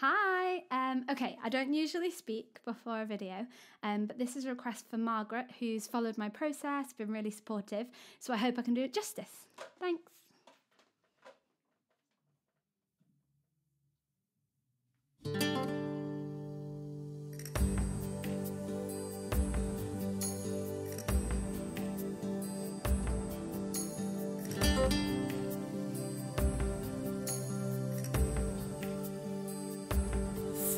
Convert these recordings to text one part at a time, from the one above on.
Hi. Um, okay, I don't usually speak before a video, um, but this is a request for Margaret, who's followed my process, been really supportive, so I hope I can do it justice. Thanks.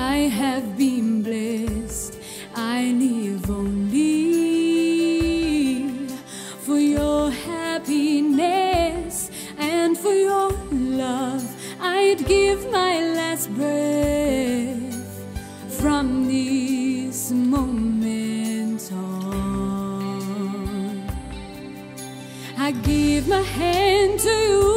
I have been blessed. I live only for your happiness and for your love. I'd give my last breath from this moment on. I give my hand to you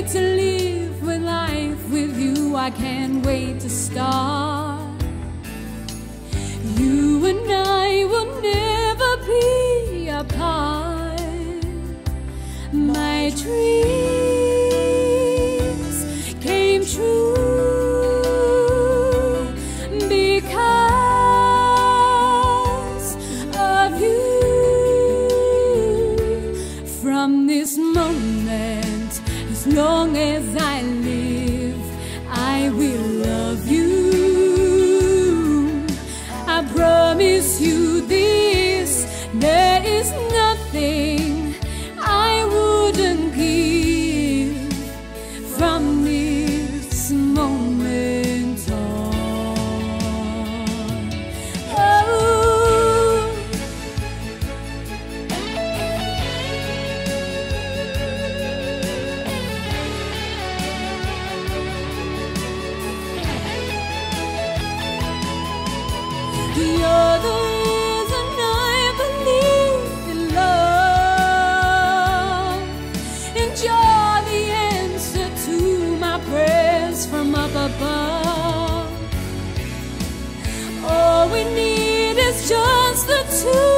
wait to live with life with you. I can't wait to start. You and I will never be apart. My dreams came true because of you. From this moment, as long as I live, I will love you. the two